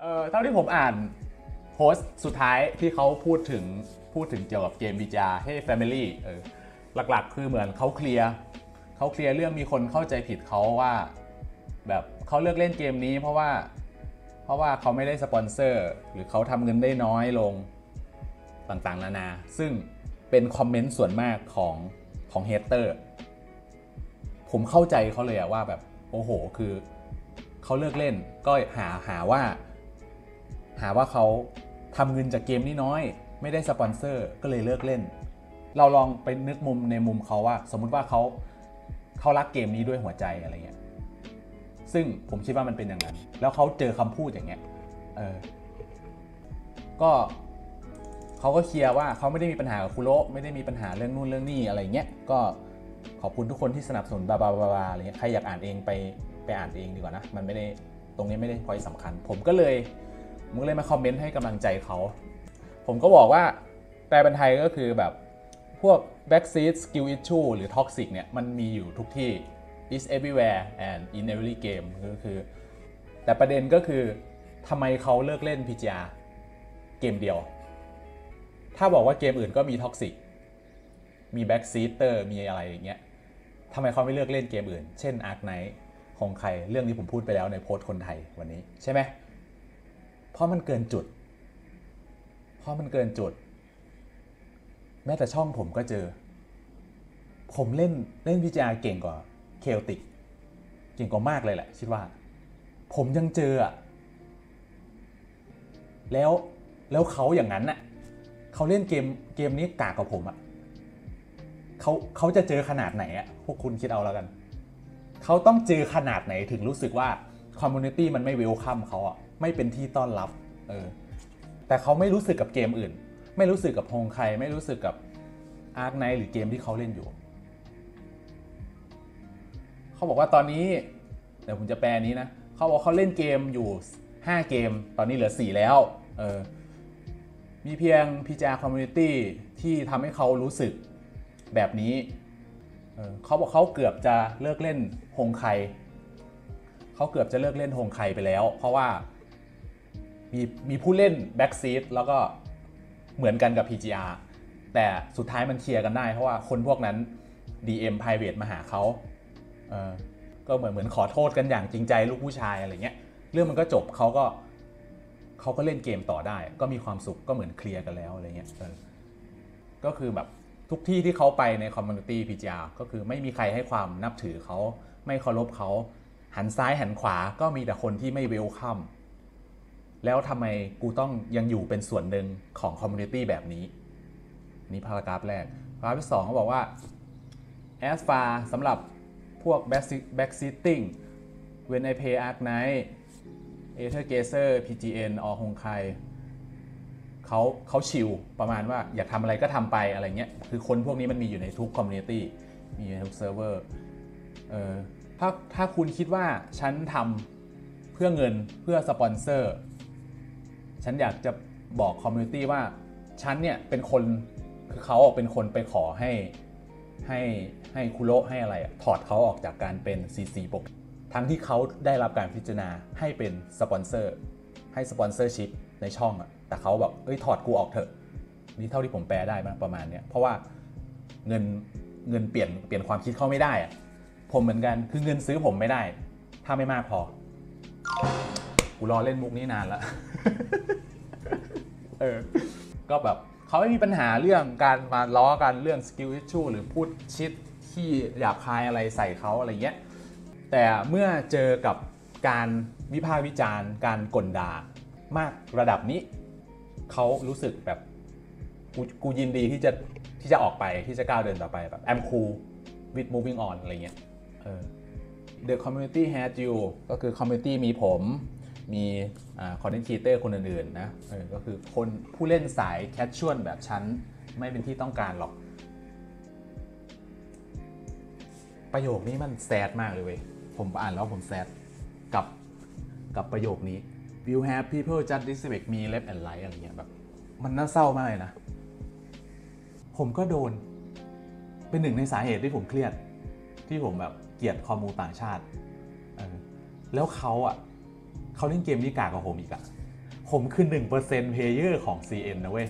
เอ่อเท่าที่ผมอ่านโพสต์สุดท้ายที่เขาพูดถึงพูดถึงเกี่ยวกับเกม BGA ให้ Family เออหลักๆ คือเหมือนเขาเคลียร์เขาเคลียร์เรื่องมีคนเข้าใจผิดเขาว่าแบบเขาเลือกเล่นเกมนี้เพราะว่าเพราะว่าเขาไม่ได้สปอนเซอร์ หรือเขาทำเงินได้น้อยลงต่างๆ นานา ซึ่งเป็นคอมเมนต์ส่วนมากของของเฮเตอร์ผมเข้าใจเขาเลยอะว่าแบบโอ้โห คือเขาเลิกเล่นก็หาหาว่า หาว่าเขาทำเงินจากเกมนี้น้อย ไม่ได้สปอนเซอร์ก็เลยเลิกเล่น เราลองไปนึกมุมในมุมเขาว่า สมมุติว่าเขาเขารักเกมนี้ด้วยหัวใจอะไรเงี้ยซึ่งผมคิดว่ามันเป็นอย่างนั้น แล้วเขาเจอคำพูดอย่างเงี้ยเออก็เขาก็เคลียร์ว่าเขาไม่ได้มีปัญหากับคุโรไม่ได้มีปัญหาเรื่องนู่นเรื่องนี่อะไรเงี้ยก็ขอบคุณทุกคนที่สนับสนุนบาบาบาบาอะไรเงี้ยใครอยากอ่านเองไปไปอ่านเองดีกว่านะ มันไม่ได้ตรงนี้ไม่ได้พอยสำคัญ ผมก็เลย มก็เลยมาคอมเมนต์ให้กำลังใจเขา ผมก็บอกว่าแปลเป็นไทยก็คือแบบพวก backseat skill issue หรือ toxic เนี่ย มันมีอยู่ทุกที่ is everywhere and in every game ก็คือ แต่ประเด็นก็คือทำไมเขาเลิกเล่น PGR เกมเดียว ถ้าบอกว่าเกมอื่นก็มี toxic มี backseater มีอะไรอย่างเงี้ยทำไมเขาไม่เลือกเล่นเกมอื่น เช่น Arknights Honkai เรื่องที่ผมพูดไปแล้วในโพสต์คนไทยวันนี้ใช่ไหม เพราะมันเกินจุด เพราะมันเกินจุด แม้แต่ช่องผมก็เจอ ผมเล่นเล่น PGR เก่งกว่าเคลติก เก่งกว่ามากเลยแหละคิดว่า ผมยังเจออะแล้วแล้วเขาอย่างนั้นน่ะเขาเล่นเกมเกมนี้กากกว่าผมอะเขาเขาจะเจอขนาดไหนอะพวกคุณคิดเอาแล้วกัน เขาต้องเจอขนาดไหนถึงรู้สึกว่า community มันไม่ welcome เขาอะ ไม่เป็นที่ต้อนรับเออแต่เขาไม่รู้สึกกับเกมอื่น ไม่รู้สึกกับ Honkai ไม่รู้สึกกับ Arknights หรือเกมที่เขาเล่นอยู่ เขาบอกว่าตอนนี้เดี๋ยวผมจะแปลนี้นะ เขาบอกเขาเล่นเกมอยู่ 5 เกม ตอนนี้เหลือ 4 แล้วเออมีเพียง PGR community ที่ทำให้เขารู้สึกแบบนี้เออเขาบอกเขาเกือบจะเลิกเล่น Honkai เขาเกือบจะเลิกเล่น Honkai ไปแล้ว เพราะว่า มีมีผู้เล่น backseat แล้วก็เหมือนกันกับ PGR แต่สุดท้ายมันเคลียร์กันได้ เพราะว่าคนพวกนั้น DM private มาหาเขาเออก็เหมือนเหมือนขอโทษกันอย่างจริงใจลูกผู้ชายอะไรเงี้ยเรื่องมันก็จบเขาก็เขาก็เล่นเกมต่อได้ ก็มีความสุขก็เหมือนเคลียร์กันแล้วอะไรเงี้ยก็คือแบบทุกที่ที่เขาไปในคอมมูนิตี้ PGR ก็คือไม่มีใครให้ความนับถือเขาไม่เคารพเขาหันซ้ายหันขวาก็มีแต่คนที่ไม่ welcome แล้วทำไมกูต้องยังอยู่เป็นส่วนหนึ่งของ community แบบนี้ นี่ paragraph แรก paragraph ที่สองเขาบอกว่า as far สำหรับพวก back- backseating when I play Arknights Ether Gazer PGR or Honkai เขาเขา chill ประมาณว่าอยากทำอะไรก็ทำไปอะไรเงี้ย คือคนพวกนี้มันมีอยู่ในทุก community มีอยู่ในทุกเซิร์ฟเวอร์เออถ้าถ้าคุณคิดว่าฉันทำเพื่อเงินเพื่อสปอนเซอร์ ฉันอยากจะบอก community ว่าฉันเนี่ยเป็นคนคือเขาเป็นคนไปขอให้ให้ให้ Kuro ให้อะไรถอดเขาออกจากการเป็น CC ปกทั้งที่เขาได้รับการพิจารณาให้เป็นสปอนเซอร์ให้ sponsorship ในช่องอะแต่เขาแบบเอ้ยถอดกูออกเถอะ นี่เท่าที่ผมแปลได้มั้งประมาณเนี้ยเพราะว่าเงินเงินเปลี่ยนเปลี่ยนความคิดเขาไม่ได้อะผมเหมือนกันคือเงินซื้อผมไม่ได้ ถ้าไม่มากพอ กูรอเล่นมุกนี้นานแล้วเออก็แบบเขาไม่มีปัญหาเรื่องการมาล้อกันเรื่องสกิล i ิช e หรือพูดชิดที่หยาบคายอะไรใส่เขาอะไรเงี้ยแต่เมื่อเจอกับการวิพากษ์วิจารณ์ การกลด่ามากระดับนี้ เขารู้สึกแบบกูกูยินดีที่จะที่จะออกไปที่จะก้าวเดินต่อไปแบบ I'm cool with moving on อะไรเงี้ยเออ The community has you ก็คือ community มีผม มีคอนเทนต์ครีเตอร์คนอื่นๆนะก็คือคนผู้เล่นสายแคชชวลแบบฉันไม่เป็นที่ต้องการหรอก ประโยคนี้มันแซดมากเลยเว้ย ผมอ่านแล้วผมแซดกับกับประโยคนี้ will have people just disrespect me left and right อะไรเงี้ยแบบ มันน่าเศร้ามากเลยนะ ผมก็โดน เป็นหนึ่งในสาเหตุที่ผมเครียด ที่ผมแบบเกลียด commu ต่างชาติ แล้วเขาอะ เขาเล่นเกมนี้กากกว่าผมอีกอะผมคือ1%เปอร์เซ็นต์ player ของ CN นะเว้ย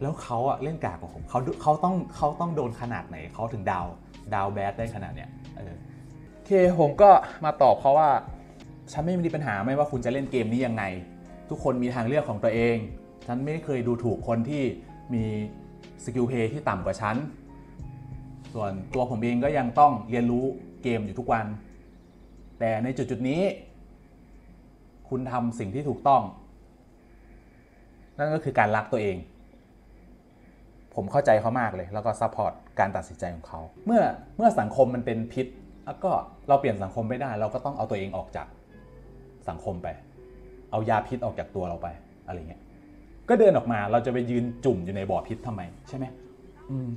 แล้วเขาอะเล่นกากกว่าผมเขาเขาต้องเขาต้องโดนขนาดไหนเขาถึง down down bad ได้ขนาดเนี้ยเออโอเคผมก็มาตอบเขาว่า ฉันไม่มีปัญหาไม่ว่าคุณจะเล่นเกมนี้ยังไง ทุกคนมีทางเลือกของตัวเอง ฉันไม่เคยดูถูกคนที่มี skill play ที่ต่ำกว่าฉัน ส่วนตัวผมเองก็ยังต้องเรียนรู้เกมอยู่ทุกวัน แต่ในจุดจุดนี้ คุณทำสิ่งที่ถูกต้อง นั่นก็คือการรักตัวเอง ผมเข้าใจเขามากเลย แล้วก็ support การตัดสินใจของเขาเมื่อเมื่อสังคมมันเป็นพิษแล้วก็เราเปลี่ยนสังคมไม่ได้ เราก็ต้องเอาตัวเองออกจากสังคมไป เอายาพิษออกจากตัวเราไปอะไรเงี้ยก็เดินออกมาเราจะไปยืนจุ่มอยู่ในบ่อพิษทำไมใช่ไหมม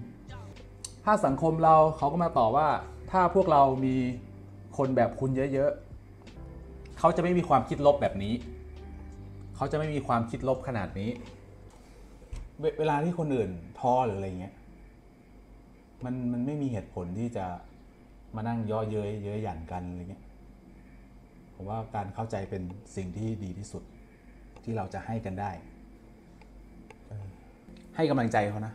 ถ้าสังคมเราเขาก็มาต่อว่า ถ้าพวกเรามีคนแบบคุณเยอะๆ เขาจะไม่มีความคิดลบแบบนี้ เขาจะไม่มีความคิดลบขนาดนี้ เวเวลาที่คนอื่นท้อหรืออะไรเงี้ยมันมันไม่มีเหตุผลที่จะมานั่งย่อเย้ยเย้ยหยันกันอะไรเงี้ยผมว่าการเข้าใจเป็นสิ่งที่ดีที่สุดที่เราจะให้กันได้ ให้กำลังใจเขานะ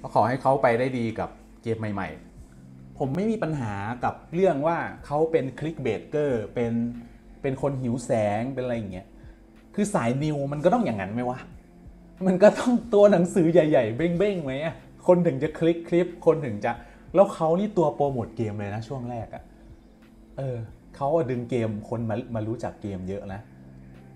ก็ขอให้เขาไปได้ดีกับเกมใหม่ ๆ ผมไม่มีปัญหากับเรื่องว่าเขาเป็นคลิกเบเกอร์เป็น เป็นคนหิวแสงเป็นอะไรอย่างเงี้ยคือสายนิวมันก็ต้องอย่างนั้นไหมวะมันก็ต้องตัวหนังสือใหญ่ ๆ เบ้งๆไหมอะคนถึงจะคลิกคลิป คนถึงจะแล้วเขานี่ตัวโปรโมทเกมเลยนะช่วงแรกอะเออเขาดึงเกมคนมามารู้จักเกมเยอะนะ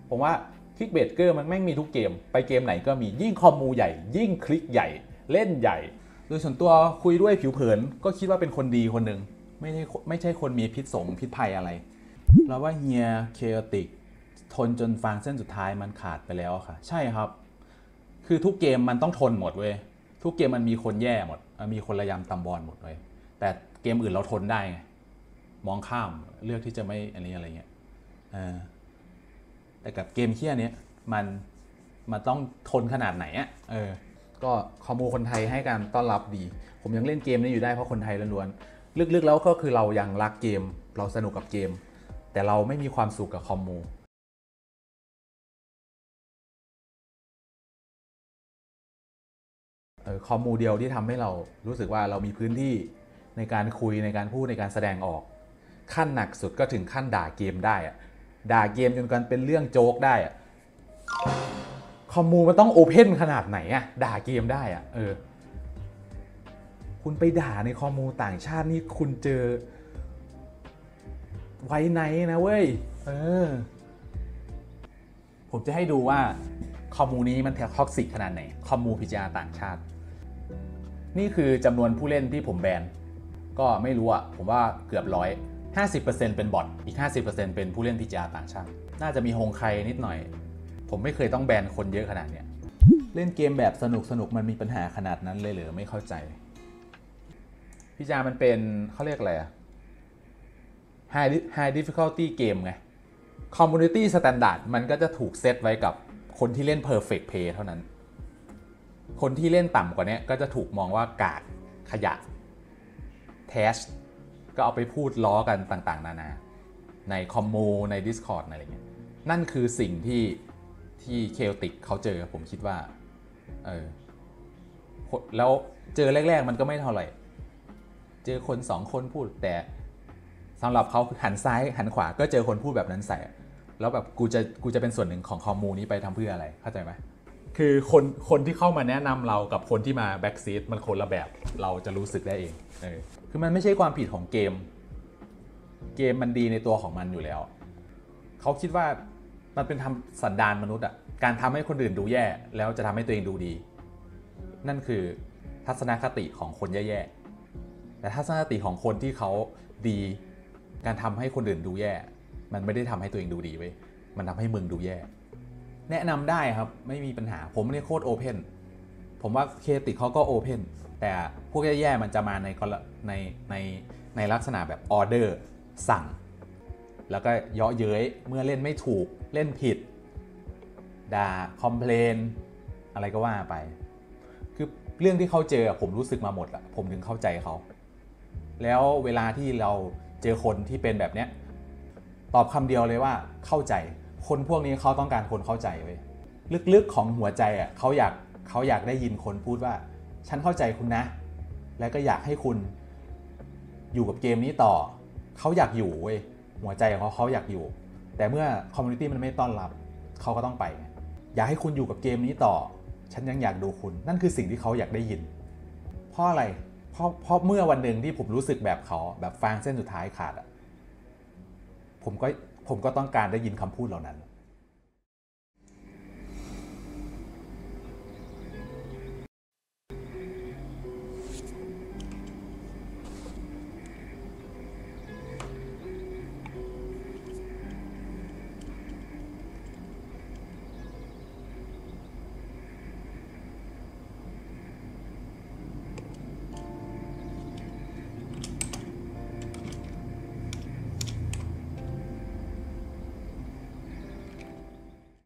ผมว่าคลิกเบเกอร์มันแม่งมีทุกเกม ไปเกมไหนก็มียิ่งคอมมูใหญ่ ยิ่งคลิกใหญ่เล่นใหญ่ โดยส่วนตัวคุยด้วยผิวเผิน ก็คิดว่าเป็นคนดีคนหนึ่งไม่ใช่ไม่ใช่คนมีพิษสงพิษภัยอะไร เราว่าเฮียเคอติกทนจนฟางเส้นสุดท้ายมันขาดไปแล้วค่ะ ใช่ครับ คือทุกเกมมันต้องทนหมดเว้ยทุกเกมมันมีคนแย่หมด มีคนระยำตำบอลหมดเว้ยแต่เกมอื่นเราทนได้ไงมองข้ามเลือกที่จะไม่อันนี้อะไรเงี้ยแต่กับเกมเคี้ยเนี้ยมันมันต้องทนขนาดไหนอะเออ ก็คอมมูคนไทยให้การต้อนรับดี ผมยังเล่นเกมนี้อยู่ได้เพราะคนไทยล้วนๆลึกๆแล้วก็คือเรายังรักเกม เราสนุกกับเกม แต่เราไม่มีความสุขกับคอมมูคอมมูเดียวที่ทำให้เรารู้สึกว่าเรามีพื้นที่ในการคุยในการพูดในการแสดงออก ขั้นหนักสุดก็ถึงขั้นด่าเกมได้อะด่าเกมจนกันเป็นเรื่องโจ๊กได้อะคอมมูมันต้องโอเพนขนาดไหนอะด่าเกมได้อะเออ คุณไปด่าในคอมมูต่างชาตินี่คุณเจอ ไว้ไหนนะเว้ย เออ ผมจะให้ดูว่า commu นี้มัน toxic ขนาดไหน commu PGR ต่างชาติ นี่คือจำนวนผู้เล่นที่ผมแบน ก็ไม่รู้อะผมว่าเกือบร้อย50%เป็นบอทอีก 50%เป็นผู้เล่น PGR ต่างชาติ น่าจะมี Honkai นิดหน่อย ผมไม่เคยต้องแบนคนเยอะขนาดเนี้ยเล่นเกมแบบสนุกสนุกมันมีปัญหาขนาดนั้นเลยเหรอไม่เข้าใจ PGR มันเป็นเขาเรียกอะไรอะ high high difficulty เกมไง community standard มันก็จะถูกเซตไว้กับคนที่เล่น perfect play เท่านั้น คนที่เล่นต่ำกว่านี้ก็จะถูกมองว่ากากขยะ trash ก็เอาไปพูดล้อกันต่างๆ นานา ในคอมมูใน Discord อะไรเงี้ย นั่นคือสิ่งที่ที่เคลติกเขาเจอผมคิดว่า เออ แล้วเจอแรก ๆ มันก็ไม่เท่าไหร่ เจอคนสองคนพูดแต่ สำหรับเขาหันซ้ายหันขวาก็เจอคนพูดแบบนั้นใส่แล้วแบบกูจะกูจะเป็นส่วนหนึ่งของคอมมูนี้ไปทำเพื่ออะไรเข้าใจไหมคือคนคนที่เข้ามาแนะนำเรากับคนที่มาแบ็กซีดมันคนละแบบเราจะรู้สึกได้เองเออคือมันไม่ใช่ความผิดของเกม เกมมันดีในตัวของมันอยู่แล้ว เขาคิดว่ามันเป็นทำสันดานมนุษย์อะการทำให้คนอื่นดูแย่ แล้วจะทำให้ตัวเองดูดี นั่นคือทัศนคติของคนแย่ๆแต่ทัศนคติของคนที่เขาดี การทำให้คนอื่นดูแย่ มันไม่ได้ทำให้ตัวเองดูดีเว้ยมันทำให้มึงดูแย่ แนะนำได้ครับไม่มีปัญหาผมเนี่ยโคตรโอเพนผมว่าเคติเขาก็โอเพนแต่พวกแย่ๆมันจะมาในในในในลักษณะแบบออเดอร์สั่ง แล้วก็เยาะเย้ยเมื่อเล่นไม่ถูกเล่นผิดด่าคอมเพลนอะไรก็ว่าไป คือเรื่องที่เขาเจอผมรู้สึกมาหมดอะผมถึงเข้าใจเขา แล้วเวลาที่เรา เจอคนที่เป็นแบบเนี้ยตอบคำเดียวเลยว่าเข้าใจ คนพวกนี้เขาต้องการคนเข้าใจเว้ยลึกๆของหัวใจอะเขาอยากเขาอยากได้ยินคนพูดว่า ฉันเข้าใจคุณนะ และก็อยากให้คุณอยู่กับเกมนี้ต่อ เขาอยากอยู่เว้ยหัวใจของเขาเขาอยากอยู่ แต่เมื่อคอมมูนิตี้มันไม่ต้อนรับเขาก็ต้องไป อยากให้คุณอยู่กับเกมนี้ต่อ ฉันยังอยากดูคุณ นั่นคือสิ่งที่เขาอยากได้ยิน เพราะอะไร เพราะเพราะเมื่อวันหนึ่งที่ผมรู้สึกแบบเขาแบบฟางเส้นสุดท้ายขาดอะผมก็ผมก็ต้องการได้ยินคำพูดเหล่านั้น